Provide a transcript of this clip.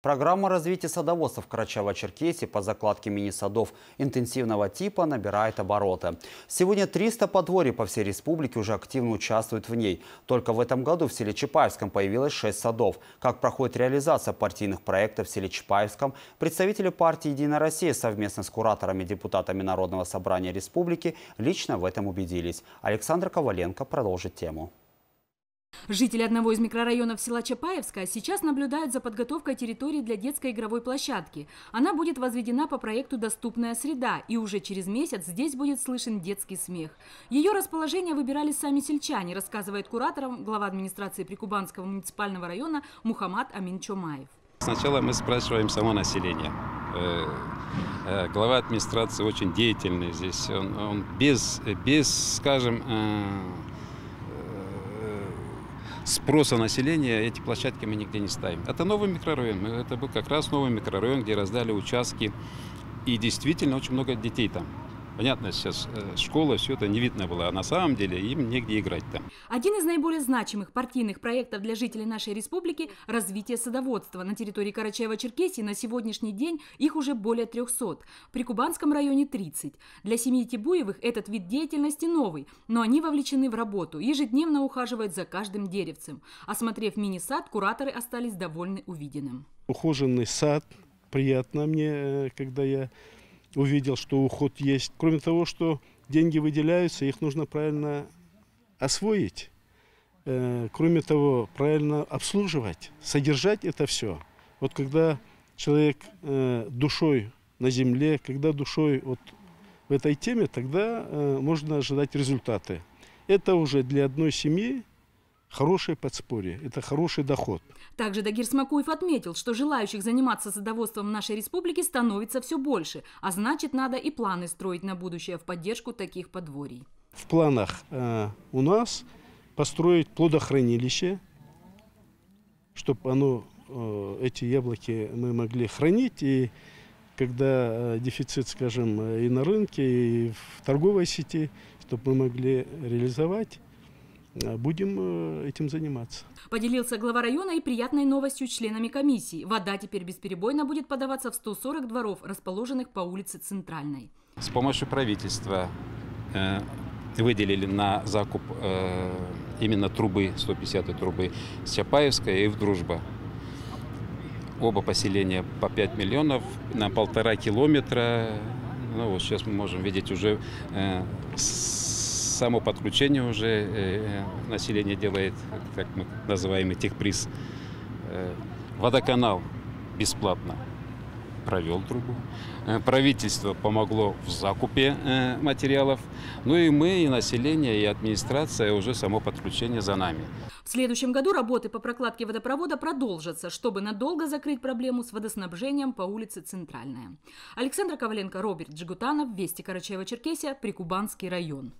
Программа развития садоводства в Карачаево-Черкесии по закладке мини-садов интенсивного типа набирает обороты. Сегодня 300 подворий по всей республике уже активно участвуют в ней. Только в этом году в селе Чапаевском появилось 6 садов. Как проходит реализация партийных проектов в селе Чапаевском, представители партии «Единая Россия» совместно с кураторами депутатами Народного собрания республики лично в этом убедились. Александр Коваленко продолжит тему. Жители одного из микрорайонов села Чапаевская сейчас наблюдают за подготовкой территории для детской игровой площадки. Она будет возведена по проекту «Доступная среда», и уже через месяц здесь будет слышен детский смех. Ее расположение выбирали сами сельчане, рассказывает куратором глава администрации Прикубанского муниципального района Мухаммад Амин Чомаев. Сначала мы спрашиваем само население. Э, э, глава администрации очень деятельный здесь. Он, он без, без, скажем, э, спроса населения эти площадки мы нигде не ставим. Это новый микрорайон. Это был как раз новый микрорайон, где раздали участки. И действительно очень много детей там. Понятно, сейчас э, школа, все это не видно было, а на самом деле им негде играть там. Один из наиболее значимых партийных проектов для жителей нашей республики – развитие садоводства. На территории Карачаева-Черкесии на сегодняшний день их уже более 300. При Кубанском районе 30. Для семьи Тибуевых этот вид деятельности новый, но они вовлечены в работу, ежедневно ухаживают за каждым деревцем. Осмотрев мини-сад, кураторы остались довольны увиденным. Ухоженный сад, приятно мне, э, когда я увидел, что уход есть. Кроме того, что деньги выделяются, их нужно правильно освоить. Э, кроме того, правильно обслуживать, содержать это все. Вот когда человек э, душой на земле, когда душой вот в этой теме, тогда э, можно ожидать результаты. Это уже для одной семьи хорошее подспорье, это хороший доход. Также Дагир Смакуев отметил, что желающих заниматься садоводством в нашей республике становится все больше, а значит надо и планы строить на будущее в поддержку таких подворий. В планах э, у нас построить плодохранилище, чтобы оно, э, эти яблоки мы могли хранить и когда э, дефицит, скажем, и на рынке, и в торговой сети, чтобы мы могли реализовать будем э, этим заниматься. Поделился глава района и приятной новостью членами комиссии. Вода теперь бесперебойно будет подаваться в 140 дворов, расположенных по улице Центральной. С помощью правительства э, выделили на закуп э, именно трубы, 150 трубы с Чапаевской и в Дружба. Оба поселения по 5 миллионов на полтора километра. Ну, вот сейчас мы можем видеть уже э, само подключение уже э, э, население делает, как мы называемый техприз. Э, водоканал бесплатно провел трубу. Правительство помогло в закупе материалов. Ну и мы, и население, и администрация уже само подключение за нами. В следующем году работы по прокладке водопровода продолжатся, чтобы надолго закрыть проблему с водоснабжением по улице Центральная. Александра Коваленко, Роберт Джигутанов, Вести Карачаева-Черкесия, Прикубанский район.